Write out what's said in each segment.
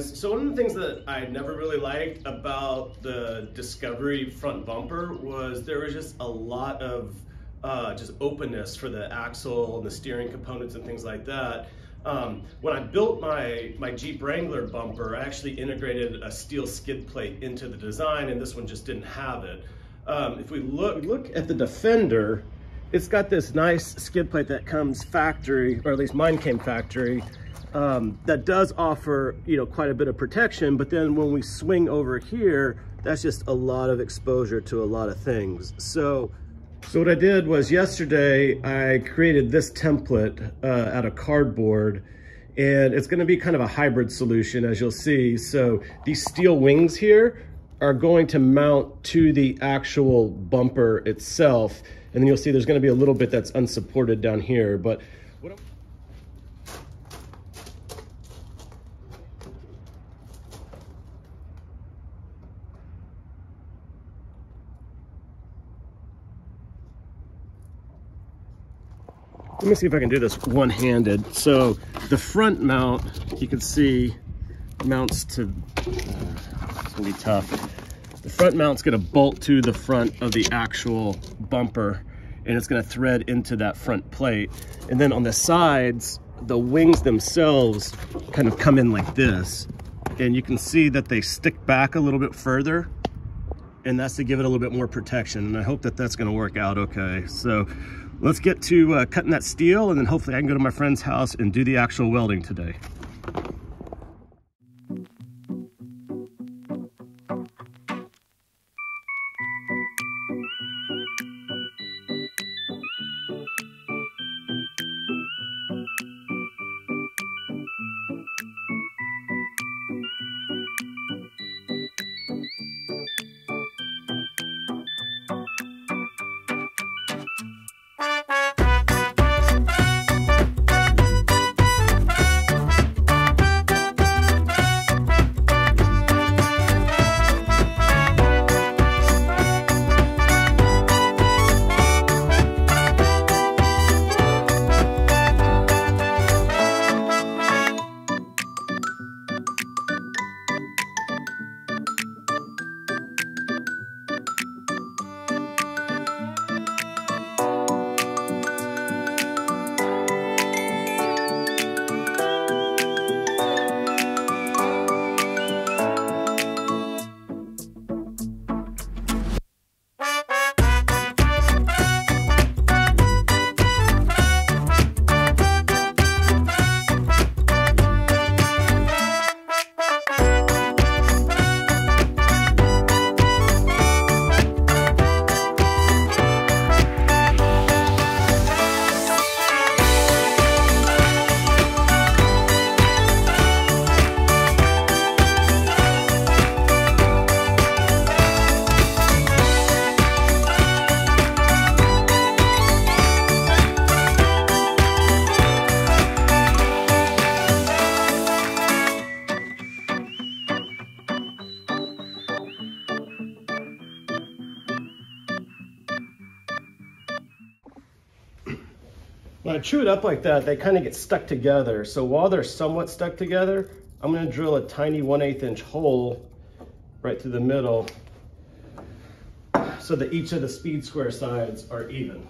Guys? So one of the things that I never really liked about the Discovery front bumper was there was just a lot of uh, just openness for the axle and the steering components and things like that. Um, when I built my, my Jeep Wrangler bumper, I actually integrated a steel skid plate into the design and this one just didn't have it. Um, if we look, look at the Defender, it's got this nice skid plate that comes factory, or at least mine came factory, um, that does offer, you know, quite a bit of protection. But then when we swing over here, that's just a lot of exposure to a lot of things. So, so what I did was yesterday, I created this template uh, out of cardboard and it's gonna be kind of a hybrid solution as you'll see. So these steel wings here are going to mount to the actual bumper itself. And then you'll see there's gonna be a little bit that's unsupported down here. But let me see if I can do this one-handed. So the front mount, you can see, mounts to, uh, it's gonna be tough. The front mount's gonna bolt to the front of the actual bumper and it's gonna thread into that front plate. And then on the sides, the wings themselves kind of come in like this. And you can see that they stick back a little bit further and that's to give it a little bit more protection. And I hope that that's gonna work out okay. So let's get to uh, cutting that steel and then hopefully I can go to my friend's house and do the actual welding today. Chew it up like that, they kind of get stuck together. So while they're somewhat stuck together, I'm gonna drill a tiny 1 8 inch hole right through the middle so that each of the speed square sides are even.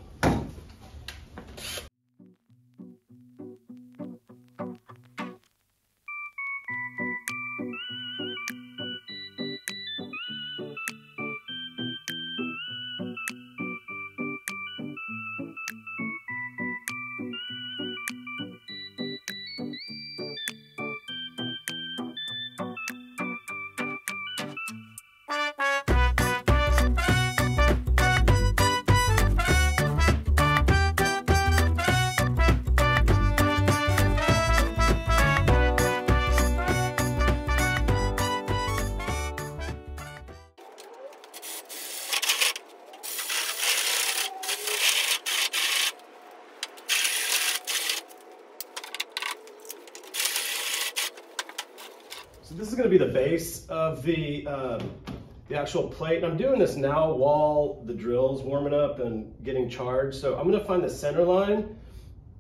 Base of the, um, the actual plate. And I'm doing this now while the drill's warming up and getting charged. So I'm gonna find the center line,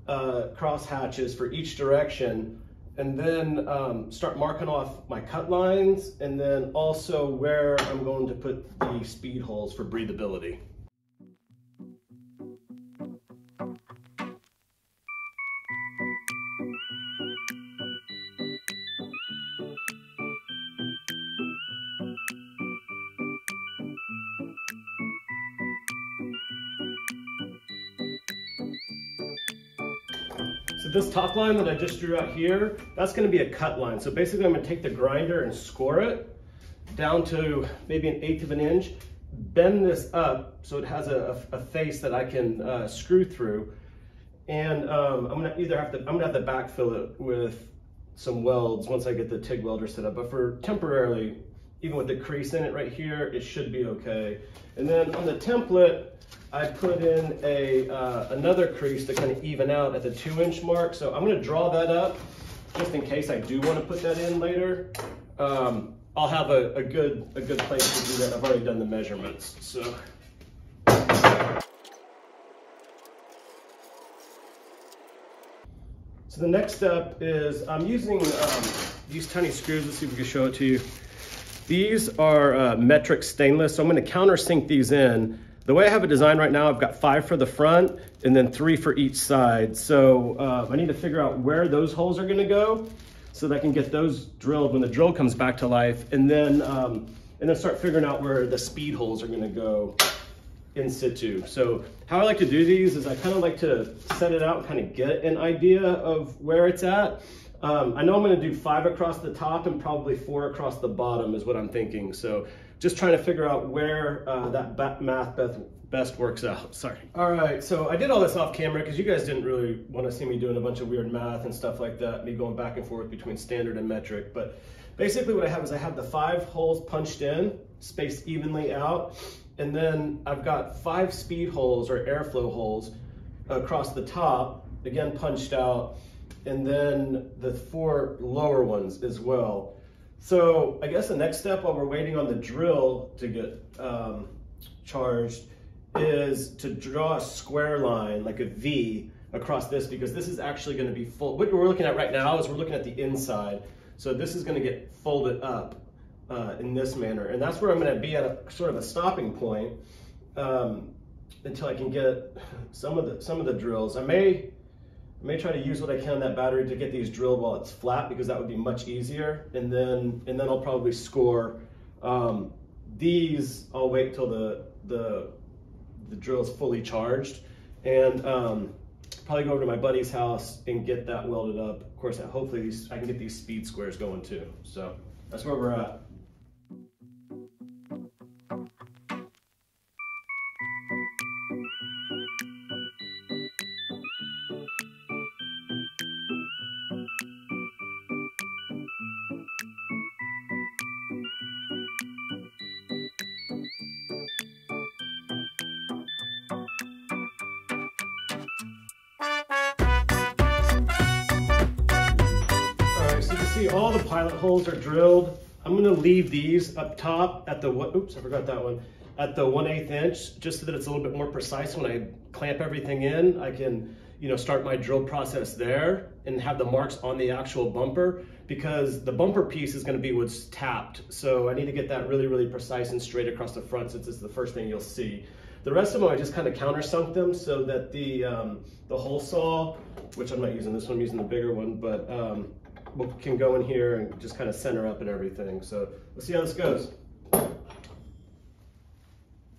uh, cross hatches for each direction. and then um, start marking off my cut lines and then also where I'm going to put the speed holes for breathability. So this top line that I just drew out here, that's gonna be a cut line. So basically I'm gonna take the grinder and score it down to maybe an eighth of an inch, bend this up so it has a, a, face that I can uh, screw through. And um, I'm gonna either have to, I'm gonna have to backfill it with some welds once I get the TIG welder set up. But for temporarily, even with the crease in it right here, it should be okay. And then on the template, I put in a uh, another crease to kind of even out at the two inch mark. So I'm gonna draw that up just in case I do wanna put that in later. Um, I'll have a, a, good a good place to do that. I've already done the measurements. So. So the next step is I'm using um, these tiny screws. Let's see if we can show it to you. These are uh, metric stainless, so I'm gonna countersink these in the way I have it designed right now, I've got five for the front and then three for each side. So uh, I need to figure out where those holes are gonna go so that I can get those drilled when the drill comes back to life and then, um, and then start figuring out where the speed holes are gonna go in situ. So how I like to do these is I kind of like to set it out and kind of get an idea of where it's at. Um, I know I'm gonna do five across the top and probably four across the bottom is what I'm thinking. So just trying to figure out where uh, that math best works out. Sorry. All right, so I did all this off camera because you guys didn't really want to see me doing a bunch of weird math and stuff like that, me going back and forth between standard and metric. But basically what I have is I have the five holes punched in, spaced evenly out, and then I've got five speed holes or airflow holes across the top, again punched out, and then the four lower ones as well. So I guess the next step while we're waiting on the drill to get um, charged is to draw a square line, like a V, across this because this is actually going to be full. What we're looking at right now is we're looking at the inside. So this is going to get folded up uh, in this manner. And that's where I'm going to be at a sort of a stopping point um, until I can get some of the some of the drills. I may I may try to use what I can on that battery to get these drilled while it's flat because that would be much easier. And then and then I'll probably score. Um, these I'll wait till the the the drill is fully charged and um, probably go over to my buddy's house and get that welded up. Of course, hopefully these, I can get these speed squares going too. So that's where we're at. Pilot holes are drilled. I'm gonna leave these up top at the, oops, I forgot that one, at the 1 8 inch, just so that it's a little bit more precise when I clamp everything in. I can, you know, start my drill process there and have the marks on the actual bumper because the bumper piece is gonna be what's tapped. So I need to get that really, really precise and straight across the front since it's the first thing you'll see. The rest of them, I just kind of countersunk them so that the, um, the hole saw, which I'm not using this one, I'm using the bigger one, but um, can go in here and just kind of center up and everything. So let's see how this goes.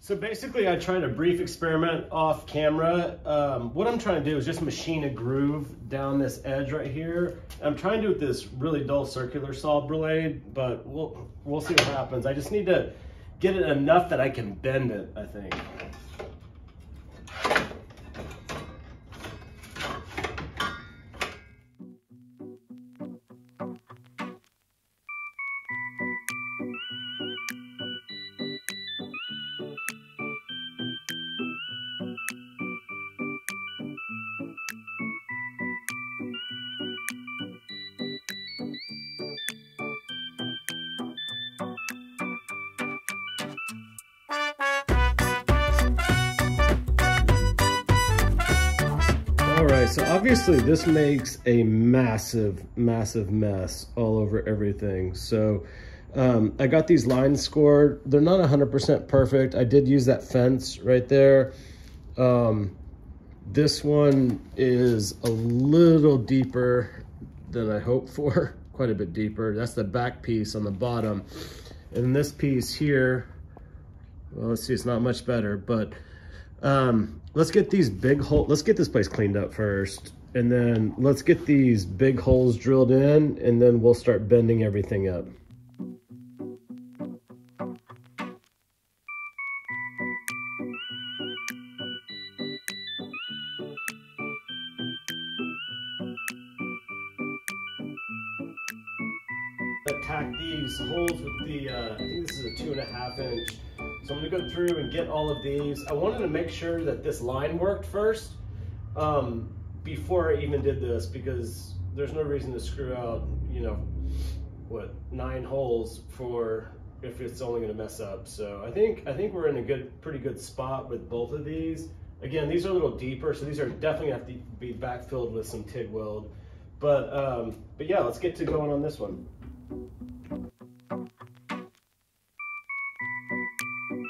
So basically I tried a brief experiment off camera. Um, what I'm trying to do is just machine a groove down this edge right here. I'm trying to do it with this really dull circular saw blade, but we'll, we'll see what happens. I just need to get it enough that I can bend it, I think. So obviously this makes a massive, massive mess all over everything. So um, I got these lines scored. They're not 100% perfect. I did use that fence right there. Um, this one is a little deeper than I hoped for, quite a bit deeper. That's the back piece on the bottom. And this piece here, well, let's see, it's not much better, but um, let's get these big holes, let's get this place cleaned up first. And then let's get these big holes drilled in and then we'll start bending everything up. attack these holes with the, uh, I think this is a two and a half inch. So I'm gonna go through and get all of these. I wanted to make sure that this line worked first um, before I even did this because there's no reason to screw out, you know, what, nine holes for if it's only gonna mess up. So I think, I think we're in a good, pretty good spot with both of these. Again, these are a little deeper, so these are definitely have to be backfilled with some TIG weld. But, um, but yeah, let's get to going on this one.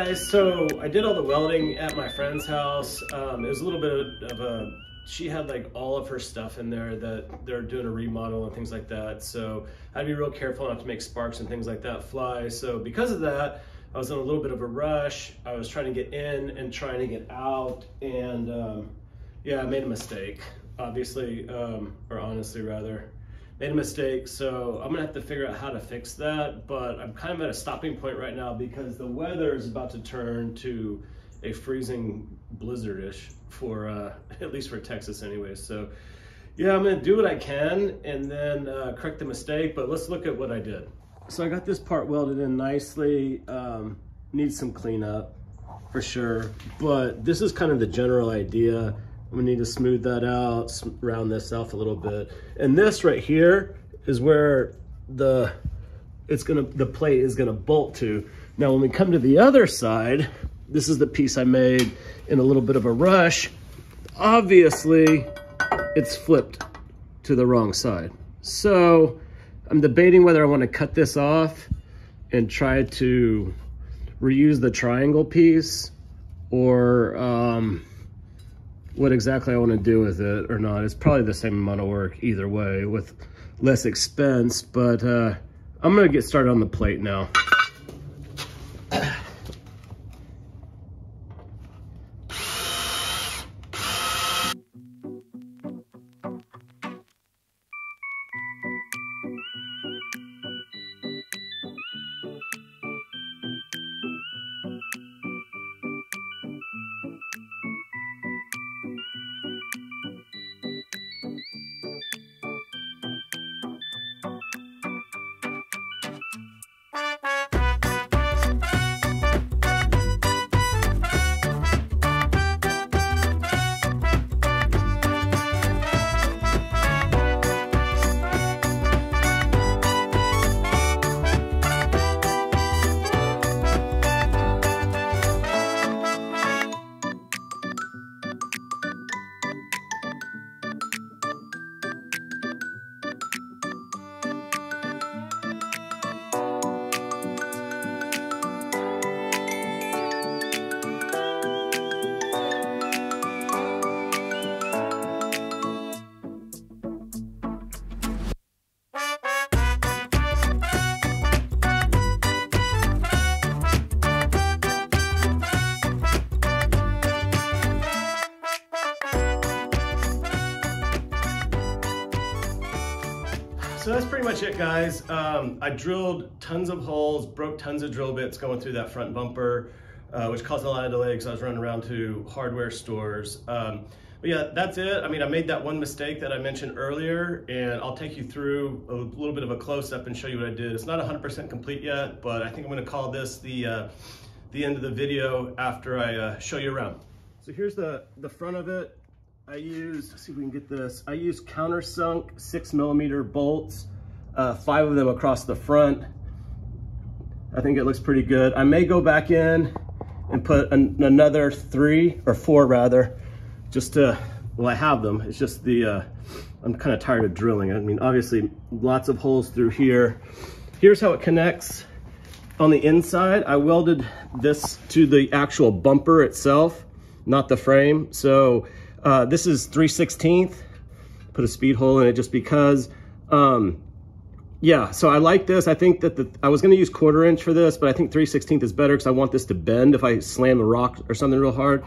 Guys, so I did all the welding at my friend's house. Um, it was a little bit of a, she had like all of her stuff in there that they're doing a remodel and things like that. So I had to be real careful not to make sparks and things like that fly. So because of that, I was in a little bit of a rush. I was trying to get in and trying to get out. And um, yeah, I made a mistake, obviously, um, or honestly rather made a mistake, so I'm gonna have to figure out how to fix that, but I'm kind of at a stopping point right now because the weather is about to turn to a freezing blizzardish for, uh, at least for Texas anyway. So yeah, I'm gonna do what I can and then uh, correct the mistake, but let's look at what I did. So I got this part welded in nicely, um, needs some cleanup for sure, but this is kind of the general idea. We need to smooth that out, round this off a little bit. And this right here is where the it's gonna the plate is gonna bolt to. Now when we come to the other side, this is the piece I made in a little bit of a rush. Obviously, it's flipped to the wrong side. So I'm debating whether I wanna cut this off and try to reuse the triangle piece or um, what exactly I want to do with it or not. It's probably the same amount of work either way with less expense, but uh, I'm going to get started on the plate now. So that's pretty much it, guys. Um, I drilled tons of holes, broke tons of drill bits going through that front bumper, uh, which caused a lot of delay because I was running around to hardware stores. Um, but yeah, that's it. I mean, I made that one mistake that I mentioned earlier, and I'll take you through a little bit of a close-up and show you what I did. It's not 100% complete yet, but I think I'm gonna call this the, uh, the end of the video after I uh, show you around. So here's the, the front of it. I use, see if we can get this. I use countersunk six millimeter bolts, uh, five of them across the front. I think it looks pretty good. I may go back in and put an, another three or four rather, just to well, I have them. It's just the, uh, I'm kind of tired of drilling. I mean, obviously lots of holes through here. Here's how it connects on the inside. I welded this to the actual bumper itself, not the frame. So uh, this is 3 16th. Put a speed hole in it just because. Um, yeah, so I like this. I think that the, I was gonna use quarter inch for this, but I think 3 16th is better because I want this to bend if I slam a rock or something real hard.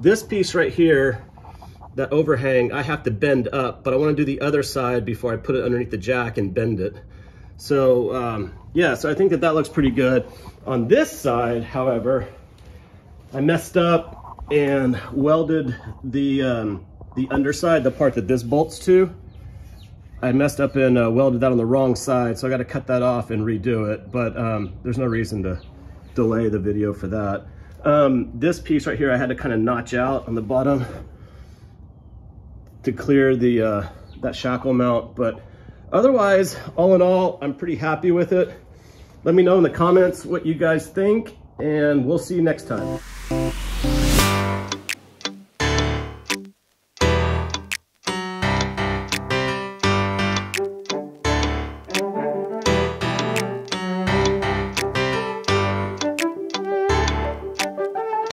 This piece right here, that overhang, I have to bend up, but I wanna do the other side before I put it underneath the jack and bend it. So um, yeah, so I think that that looks pretty good. On this side, however, I messed up and welded the, um, the underside, the part that this bolts to. I messed up and uh, welded that on the wrong side, so I got to cut that off and redo it. But um, there's no reason to delay the video for that. Um, this piece right here, I had to kind of notch out on the bottom to clear the uh, that shackle mount. But otherwise, all in all, I'm pretty happy with it. Let me know in the comments what you guys think, and we'll see you next time.